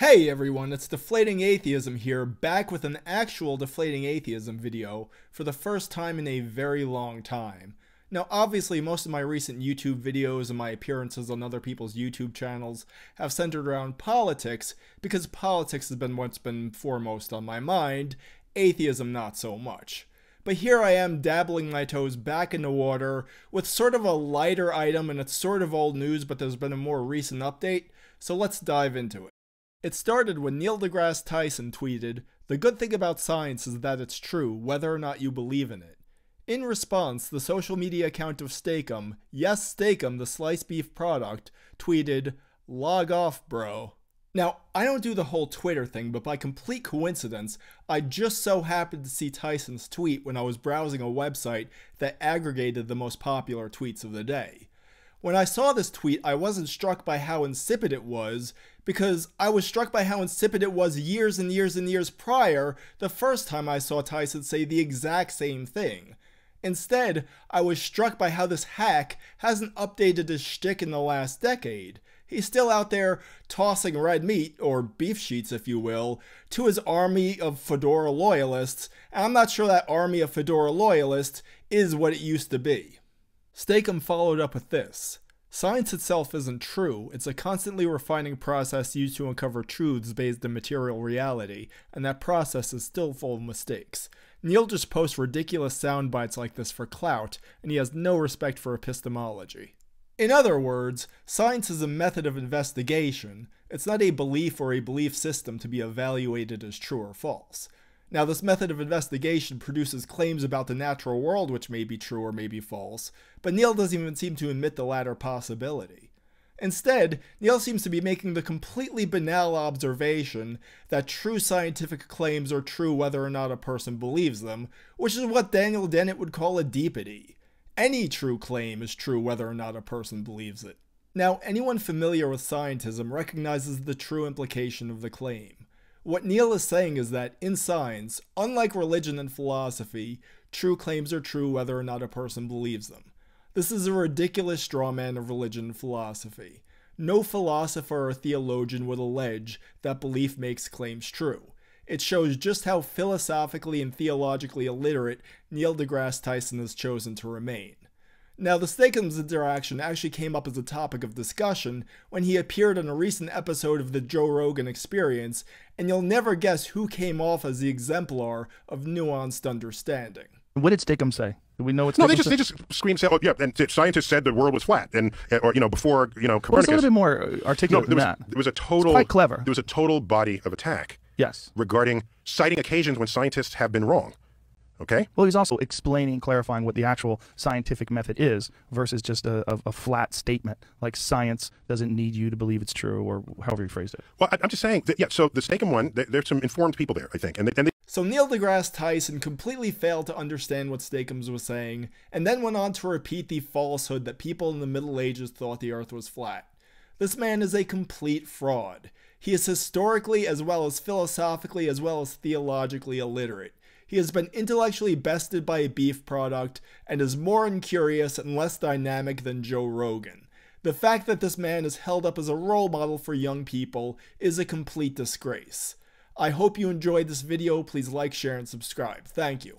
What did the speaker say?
Hey everyone, it's Deflating Atheism here, back with an actual Deflating Atheism video for the first time in a very long time. Now obviously most of my recent YouTube videos and my appearances on other people's YouTube channels have centered around politics because politics has been what's been foremost on my mind, atheism not so much. But here I am dabbling my toes back in the water with sort of a lighter item and it's sort of old news but there's been a more recent update, so let's dive into it. It started when Neil deGrasse Tyson tweeted, The good thing about science is that it's true, whether or not you believe in it. In response, the social media account of Steak-umm, yes Steak-umm, the sliced beef product, tweeted, Log off, bro. Now, I don't do the whole Twitter thing, but by complete coincidence, I just so happened to see Tyson's tweet when I was browsing a website that aggregated the most popular tweets of the day. When I saw this tweet, I wasn't struck by how insipid it was, because I was struck by how insipid it was years and years and years prior, the first time I saw Tyson say the exact same thing. Instead, I was struck by how this hack hasn't updated his shtick in the last decade. He's still out there tossing red meat, or beef sheets if you will, to his army of Fedora loyalists, and I'm not sure that army of Fedora loyalists is what it used to be. Steak-umm followed up with this. Science itself isn't true, it's a constantly refining process used to uncover truths based in material reality, and that process is still full of mistakes. Neil just posts ridiculous sound bites like this for clout, and he has no respect for epistemology. In other words, science is a method of investigation, it's not a belief or a belief system to be evaluated as true or false. Now, this method of investigation produces claims about the natural world which may be true or may be false, but Neil doesn't even seem to admit the latter possibility. Instead, Neil seems to be making the completely banal observation that true scientific claims are true whether or not a person believes them, which is what Daniel Dennett would call a deepity. Any true claim is true whether or not a person believes it. Now, anyone familiar with scientism recognizes the true implication of the claim. What Neil is saying is that in science, unlike religion and philosophy, true claims are true whether or not a person believes them. This is a ridiculous straw man of religion and philosophy. No philosopher or theologian would allege that belief makes claims true. It shows just how philosophically and theologically illiterate Neil deGrasse Tyson has chosen to remain. Now, the Steak-umm's interaction actually came up as a topic of discussion when he appeared in a recent episode of the Joe Rogan Experience, and you'll never guess who came off as the exemplar of nuanced understanding. What did Steak-umm say? Do we know what? No, they just they just scream, "Oh, yeah!" And scientists said the world was flat, and eh, or you know before you know Copernicus. Well, a little bit more uh, articulate no, there than was, that. There was a total. It's quite clever. There was a total body of attack. Yes. Regarding citing occasions when scientists have been wrong. Okay. Well, he's also explaining, clarifying what the actual scientific method is versus just a, a, a, flat statement like science doesn't need you to believe it's true or however you phrased it. Well, I, am just saying that, yeah, so the Steak-umm one, there's some informed people there, I think. And they, and they so Neil deGrasse Tyson completely failed to understand what Steak-umm was saying and then went on to repeat the falsehood that people in the Middle Ages thought the earth was flat. This man is a complete fraud. He is historically as well as philosophically as well as theologically illiterate. He has been intellectually bested by a beef product and is more incurious and less dynamic than Joe Rogan. The fact that this man is held up as a role model for young people is a complete disgrace. I hope you enjoyed this video. Please like, share, and subscribe. Thank you.